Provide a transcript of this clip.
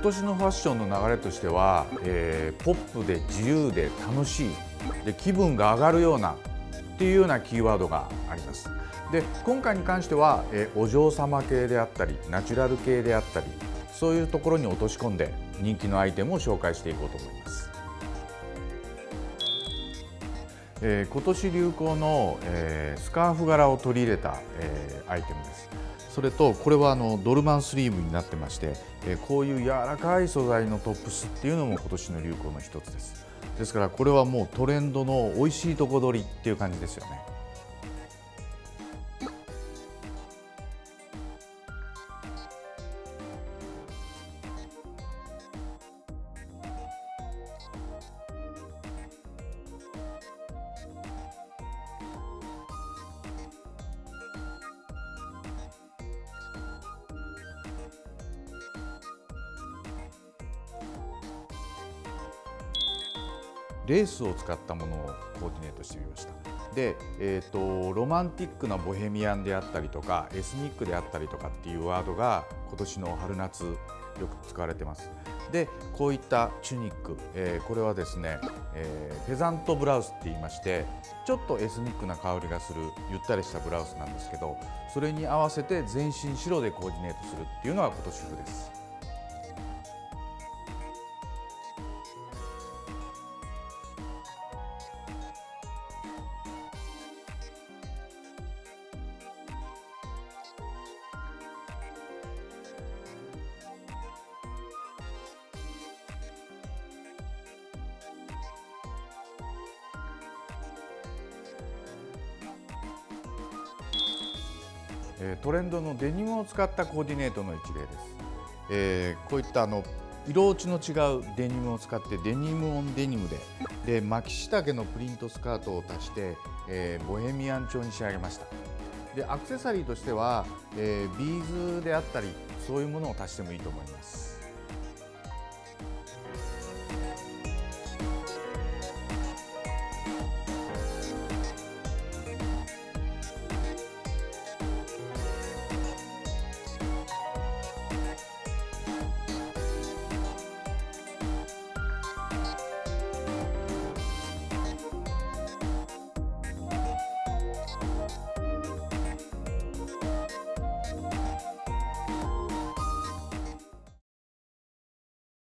今年のファッションの流れとしては、えー、ポップで自由で楽しいで気分が上がるようなっていうようなキーワードがあります。で今回に関しては、えー、お嬢様系であったりナチュラル系であったりそういうところに落とし込んで人気のアイテムを紹介していこうと思います、えー、今年流行の、えー、スカーフ柄を取り入れた、えー、アイテムです。それとこれはあのドルマンスリーブになってまして、えこういう柔らかい素材のトップスっていうのも今年の流行の一つです。ですからこれはもうトレンドの美味しいとこ取りっていう感じですよね。レースを使ったものをコーディネートしてみました。で、えーと、ロマンティックなボヘミアンであったりとかエスニックであったりとかっていうワードが今年の春夏よく使われてます。でこういったチュニック、えー、これはですね、えー、ペザントブラウスって言いましてちょっとエスニックな香りがするゆったりしたブラウスなんですけどそれに合わせて全身白でコーディネートするっていうのが今年風です。トレンドのデニムを使ったコーディネートの一例です、えー、こういったあの色落ちの違うデニムを使ってデニムオンデニムで。で巻き下げのプリントスカートを足して、えー、ボヘミアン調に仕上げました。でアクセサリーとしては、えー、ビーズであったりそういうものを足してもいいと思います。